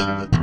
Uh...